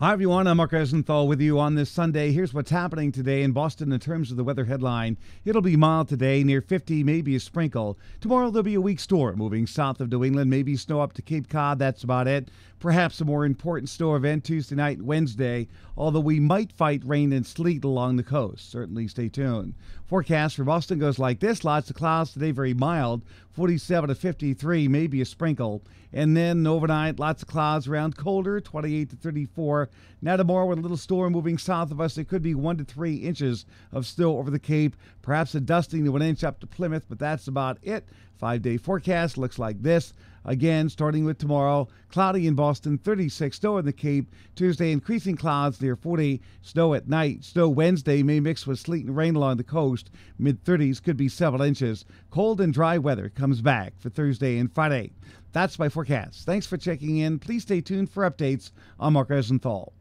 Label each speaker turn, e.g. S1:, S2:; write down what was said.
S1: Hi, everyone. I'm Mark Rosenthal with you on this Sunday. Here's what's happening today in Boston in terms of the weather headline. It'll be mild today, near 50, maybe a sprinkle. Tomorrow, there'll be a weak storm moving south of New England, maybe snow up to Cape Cod. That's about it. Perhaps a more important snow event Tuesday night, and Wednesday, although we might fight rain and sleet along the coast. Certainly stay tuned. Forecast for Boston goes like this lots of clouds today, very mild, 47 to 53, maybe a sprinkle. And then overnight, lots of clouds around colder, 28 to 34. Now tomorrow, with a little storm moving south of us, it could be one to three inches of snow over the Cape. Perhaps a dusting to an inch up to Plymouth, but that's about it. Five day forecast looks like this. Again, starting with tomorrow, cloudy in Boston, 36, snow in the Cape. Tuesday, increasing clouds near 40, snow at night. Snow Wednesday may mix with sleet and rain along the coast. Mid 30s could be several inches. Cold and dry weather comes back for Thursday and Friday. That's my forecast. Thanks for checking in. Please stay tuned for updates. I'm Mark Rosenthal.